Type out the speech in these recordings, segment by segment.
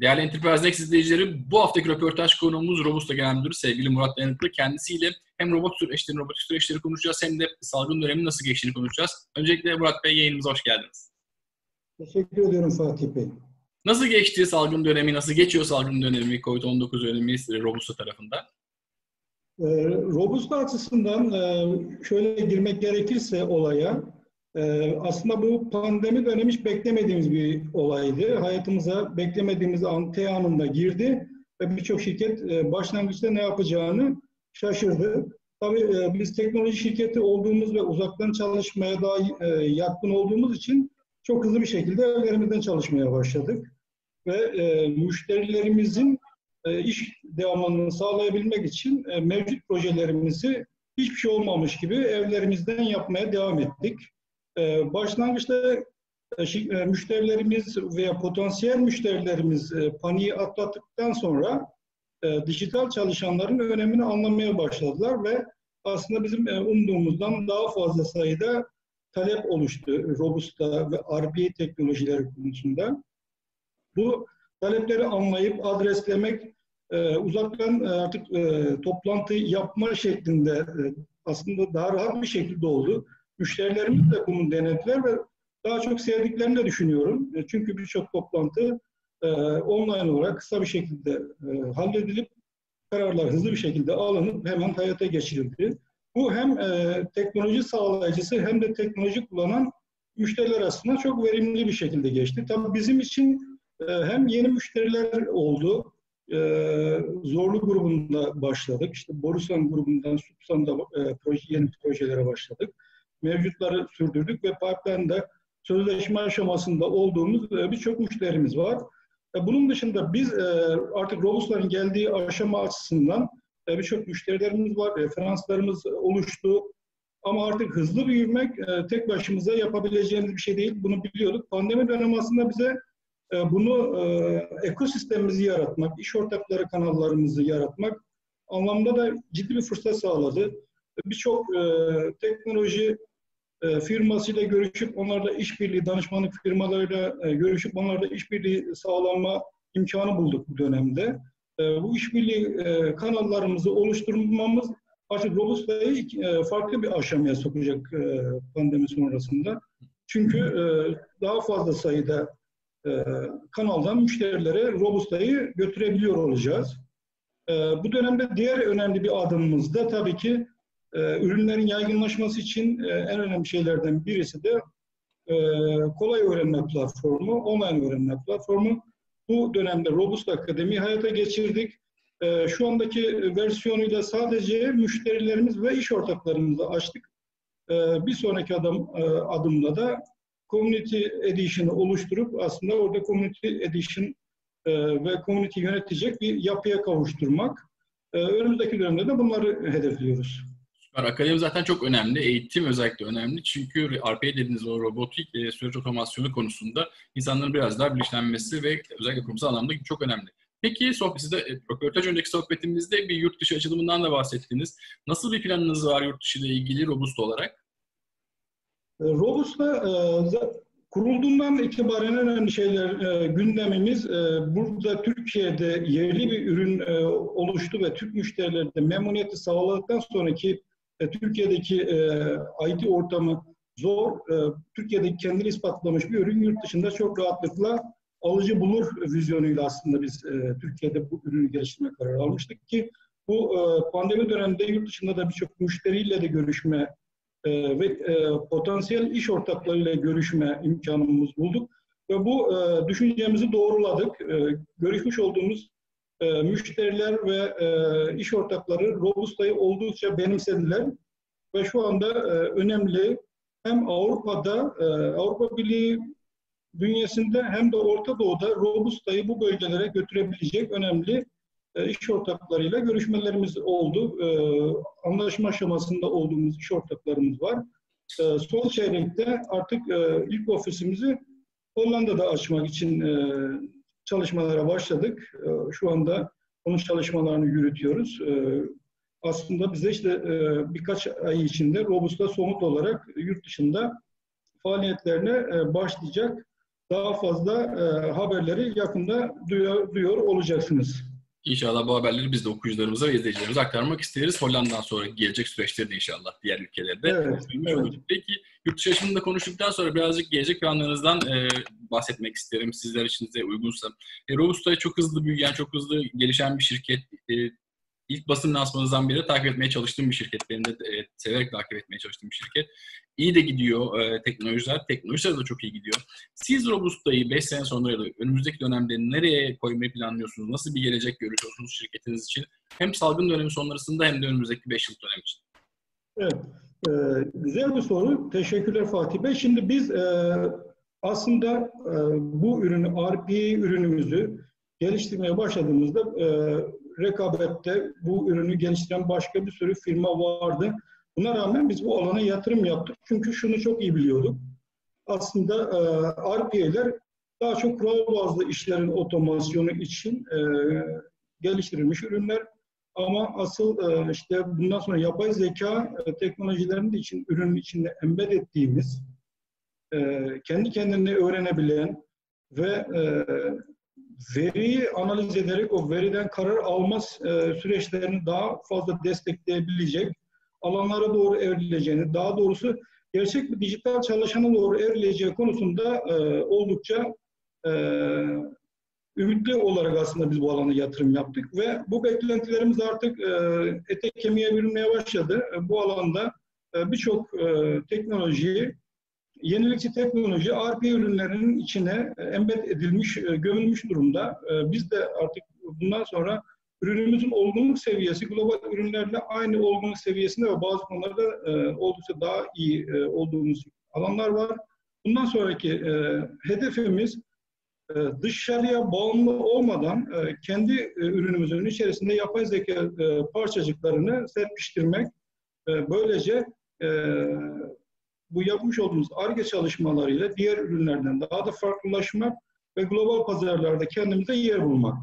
Değerli Enterprise Next izleyicileri, bu haftaki röportaj konuğumuz Robusta Genel Müdürü sevgili Murat Dayanıklı. Kendisiyle hem robot süreçleri, robotik süreçleri konuşacağız hem de salgın dönemi nasıl geçtiğini konuşacağız. Öncelikle Murat Bey yayınımıza hoş geldiniz. Teşekkür ediyorum Fatih Bey. Nasıl geçti salgın dönemi, nasıl geçiyor salgın dönemi, COVID-19 dönemi Robusta tarafından? Ee, Robusta açısından e, şöyle girmek gerekirse olaya, e, aslında bu pandemi dönemi hiç beklemediğimiz bir olaydı. Hayatımıza beklemediğimiz an, T anında girdi ve birçok şirket e, başlangıçta ne yapacağını şaşırdı. Tabii biz teknoloji şirketi olduğumuz ve uzaktan çalışmaya daha yatkın olduğumuz için çok hızlı bir şekilde evlerimizden çalışmaya başladık. Ve e, müşterilerimizin e, iş devamlılığını sağlayabilmek için e, mevcut projelerimizi hiçbir şey olmamış gibi evlerimizden yapmaya devam ettik. E, başlangıçta e, e müşterilerimiz veya potansiyel müşterilerimiz e, paniği atlattıktan sonra dijital çalışanların önemini anlamaya başladılar ve aslında bizim umduğumuzdan daha fazla sayıda talep oluştu Robusta ve RPA teknolojileri konusunda. Bu talepleri anlayıp adreslemek, e, uzaktan artık toplantı yapma şeklinde aslında daha rahat bir şekilde oldu. Müşterilerimiz de bunu denediler ve daha çok sevdiklerini de düşünüyorum. E, çünkü birçok toplantı e, online olarak kısa bir şekilde e, halledilip kararlar hızlı bir şekilde alınıp hemen hayata geçirildi. Bu hem e, teknoloji sağlayıcısı hem de teknoloji kullanan müşteriler arasında çok verimli bir şekilde geçti. Tabii bizim için e, hem yeni müşteriler oldu. E, Zorlu grubunda başladık. İşte Borusan grubundan Supsan'da e, proje, yeni projelere başladık. Mevcutları sürdürdük ve pipeline'da sözleşme aşamasında olduğumuz e, birçok müşterimiz var. E, bunun dışında biz e, artık Robust'ların geldiği aşama açısından birçok müşterilerimiz var, referanslarımız oluştu. Ama artık hızlı büyümek tek başımıza yapabileceğimiz bir şey değil. Bunu biliyorduk. Pandemi dönemi aslında bize bunu ekosistemimizi yaratmak, iş ortakları kanallarımızı yaratmak anlamda da ciddi bir fırsat sağladı. Birçok teknoloji firmasıyla görüşüp onlarla işbirliği, danışmanlık firmalarıyla görüşüp onlarla işbirliği sağlanma imkanı bulduk bu dönemde. Ee, bu işbirliği e, kanallarımızı oluşturmamız artık Robusta'yı e, farklı bir aşamaya sokacak e, pandemi sonrasında. Çünkü daha fazla sayıda kanaldan müşterilere Robusta'yı götürebiliyor olacağız. Bu dönemde diğer önemli bir adımımız da tabii ki ürünlerin yaygınlaşması için en önemli şeylerden birisi de kolay öğrenme platformu, online öğrenme platformu. Bu dönemde Robust Akademi hayata geçirdik. Ee, şu andaki versiyonuyla sadece müşterilerimiz ve iş ortaklarımızla açtık. Ee, bir sonraki adım e, adımda da Community Edition'ı oluşturup aslında orada Community Edition e, ve Community yönetecek bir yapıya kavuşturmak. Ee, önümüzdeki dönemde de bunları hedefliyoruz. Süper. Akademi zaten çok önemli. Eğitim özellikle önemli. Çünkü RPA dediğiniz o robotik e, süreç otomasyonu konusunda insanların biraz daha bilinçlenmesi ve özellikle kurumsal anlamda çok önemli. Peki sohbet, siz de e, röportaj önceki sohbetimizde bir yurt dışı açılımından da bahsettiniz. Nasıl bir planınız var yurt dışı ile ilgili Robust olarak? E, Robust'ta e, kurulduğundan itibaren en önemli şeyler e, gündemimiz e, burada Türkiye'de yerli bir ürün e, oluştu ve Türk müşterilerde memnuniyeti sağladıktan sonraki e, Türkiye'deki e, IT ortamı zor. E, Türkiye'deki kendini ispatlamış bir ürün yurt dışında çok rahatlıkla alıcı bulur vizyonuyla aslında biz e, Türkiye'de bu ürünü geliştirme kararı almıştık ki bu e, pandemi döneminde yurt dışında da birçok müşteriyle de görüşme e, ve e, potansiyel iş ortaklarıyla görüşme imkanımız bulduk. Ve bu e, düşüncemizi doğruladık. E, görüşmüş olduğumuz e, müşteriler ve e, iş ortakları Robusta'yı oldukça benimsediler. Ve şu anda e, önemli hem Avrupa'da, e, Avrupa Birliği bünyesinde hem de Orta Doğu'da Robusta'yı bu bölgelere götürebilecek önemli e, iş ortaklarıyla görüşmelerimiz oldu. E, anlaşma aşamasında olduğumuz iş ortaklarımız var. E, son çeyrekte artık e, ilk ofisimizi Hollanda'da açmak için e, çalışmalara başladık. Ee, şu anda onun çalışmalarını yürütüyoruz. Ee, aslında bize işte e, birkaç ay içinde Robust'a somut olarak yurt dışında faaliyetlerine e, başlayacak. daha fazla e, haberleri yakında duyuyor, duyuyor olacaksınız. İnşallah bu haberleri biz de okuyucularımıza ve izleyicilerimize aktarmak isteriz. Hollanda'dan sonra gelecek süreçte de inşallah diğer ülkelerde. Evet, evet. Peki yurt dışı yaşamında konuştuktan sonra birazcık gelecek planlarınızdan e, bahsetmek isterim. Sizler için de uygunsa. E, Robusta çok hızlı büyüyen, çok hızlı gelişen bir şirket. E, ilk basın lansmanınızdan beri takip etmeye çalıştığım bir şirket. Benim de e, severek takip etmeye çalıştığım bir şirket. İyi de gidiyor e, teknolojiler. Teknolojiler de çok iyi gidiyor. Siz Robusta'yı 5 sene sonra ya da önümüzdeki dönemde nereye koymayı planlıyorsunuz? Nasıl bir gelecek görüyorsunuz şirketiniz için? Hem salgın dönemi sonrasında hem de önümüzdeki 5 yıl dönem için. Evet. E, güzel bir soru. Teşekkürler Fatih Bey. Şimdi biz e, aslında e, bu ürünü, RP ürünümüzü geliştirmeye başladığımızda e, rekabette bu ürünü geliştiren başka bir sürü firma vardı. Buna rağmen biz bu alana yatırım yaptık. Çünkü şunu çok iyi biliyorduk. Aslında e, RPA'ler daha çok kural bazlı işlerin otomasyonu için e, geliştirilmiş ürünler. Ama asıl e, işte bundan sonra yapay zeka e, teknolojilerinin için ürünün içinde embed ettiğimiz, e, kendi kendine öğrenebilen ve e, veriyi analiz ederek o veriden karar alma e, süreçlerini daha fazla destekleyebilecek alanlara doğru evrileceğini, daha doğrusu gerçek bir dijital çalışana doğru evrileceği konusunda e, oldukça e, ümitli olarak aslında biz bu alana yatırım yaptık ve bu beklentilerimiz artık e, ete kemiğe bürünmeye başladı. E, bu alanda e, birçok e, teknolojiyi yenilikçi teknoloji RP ürünlerinin içine e, embed edilmiş, e, gömülmüş durumda. E, biz de artık bundan sonra ürünümüzün olgunluk seviyesi global ürünlerle aynı olgunluk seviyesinde ve bazı konularda oldukça daha iyi olduğumuz alanlar var. Bundan sonraki hedefimiz dışarıya bağımlı olmadan kendi ürünümüzün içerisinde yapay zeka parçacıklarını serpiştirmek. Böylece bu yapmış olduğumuz ARGE çalışmalarıyla diğer ürünlerden daha da farklılaşmak ve global pazarlarda kendimize yer bulmak.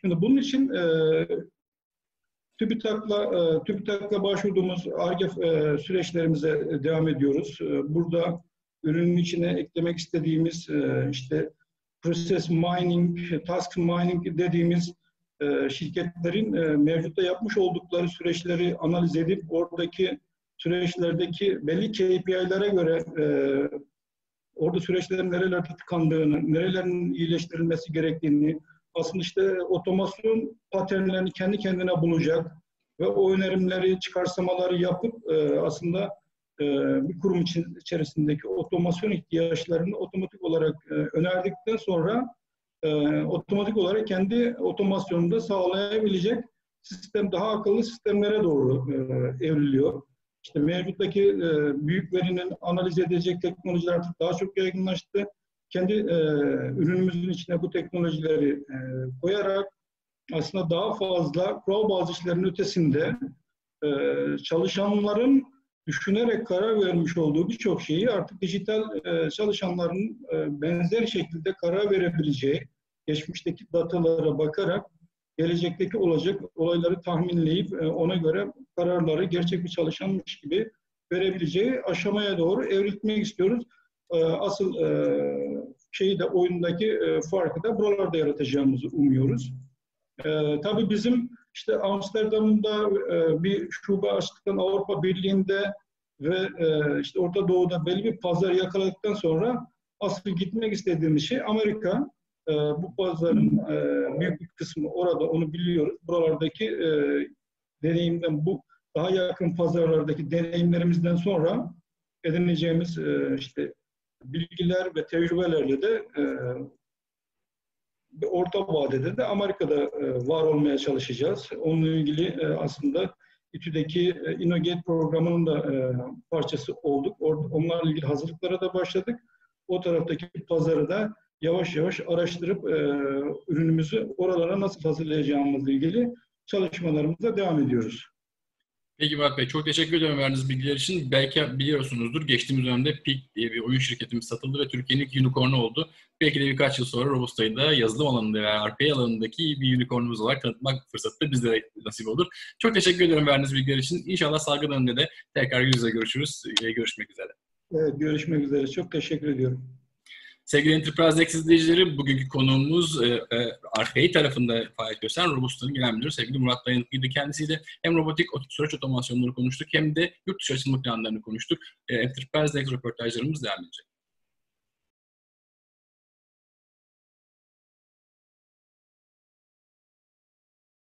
Şimdi bunun için e, TÜBİTAK'la e, TÜBİTAK'la başvurduğumuz ARGE e, süreçlerimize devam ediyoruz. E, burada ürünün içine eklemek istediğimiz e, işte process mining, task mining dediğimiz e, şirketlerin e, mevcutta yapmış oldukları süreçleri analiz edip oradaki süreçlerdeki belli KPI'lere göre e, orada süreçlerin nerelerde tıkandığını, nerelerin iyileştirilmesi gerektiğini, aslında işte otomasyon paternlerini kendi kendine bulacak ve o önerimleri, çıkarsamaları yapıp e, aslında e, bir kurum için, içerisindeki otomasyon ihtiyaçlarını otomatik olarak e, önerdikten sonra e, otomatik olarak kendi otomasyonunu da sağlayabilecek sistem daha akıllı sistemlere doğru e, evriliyor. İşte mevcuttaki e, büyük verinin analiz edecek teknolojiler artık daha çok yaygınlaştı. Kendi e, ürünümüzün içine bu teknolojileri e, koyarak aslında daha fazla kural bazı işlerin ötesinde e, çalışanların düşünerek karar vermiş olduğu birçok şeyi artık dijital e, çalışanların e, benzer şekilde karar verebileceği, geçmişteki datalara bakarak gelecekteki olacak olayları tahminleyip e, ona göre kararları gerçek bir çalışanmış gibi verebileceği aşamaya doğru evrilmek istiyoruz. E, asıl e, şeyi de oyundaki farkı da buralarda yaratacağımızı umuyoruz. Tabii bizim işte Amsterdam'da bir şube açtıktan Avrupa Birliği'nde ve işte Orta Doğu'da belli bir pazar yakaladıktan sonra asıl gitmek istediğimiz şey Amerika. E, bu pazarın e, büyük bir kısmı orada onu biliyoruz. Buralardaki e, deneyimden bu daha yakın pazarlardaki deneyimlerimizden sonra edineceğimiz e, işte bilgiler ve tecrübelerle de e, orta vadede de Amerika'da e, var olmaya çalışacağız. Onunla ilgili e, aslında İTÜ'deki e, InnoGate programının da e, parçası olduk. Or onlarla ilgili hazırlıklara da başladık. O taraftaki pazarı da yavaş yavaş araştırıp e, ürünümüzü oralara nasıl hazırlayacağımızla ilgili çalışmalarımıza devam ediyoruz. Peki Murat Bey, çok teşekkür ederim verdiğiniz bilgiler için. Belki biliyorsunuzdur, geçtiğimiz dönemde Peak diye bir oyun şirketimiz satıldı ve Türkiye'nin ilk unicornu oldu. Belki de birkaç yıl sonra Robusta'yı da yazılım alanında veya RPA alanındaki bir unicornumuz olarak tanıtmak fırsatı da bizlere nasip olur. Çok teşekkür ederim verdiğiniz bilgiler için. İnşallah salgın döneminde de tekrar yüz yüze görüşürüz. Görüşmek üzere. Evet, görüşmek üzere. Çok teşekkür ediyorum. Sevgili Enterprise Next izleyicileri, bugünkü konuğumuz e, e, tarafında faaliyet gösteren Robusta'nın genel müdürü sevgili Murat Dayanıklı'ydı. Kendisiyle hem robotik süreç otomasyonları konuştuk hem de yurt dışı açılma planlarını konuştuk. E, Enterprise Next röportajlarımız devam edecek.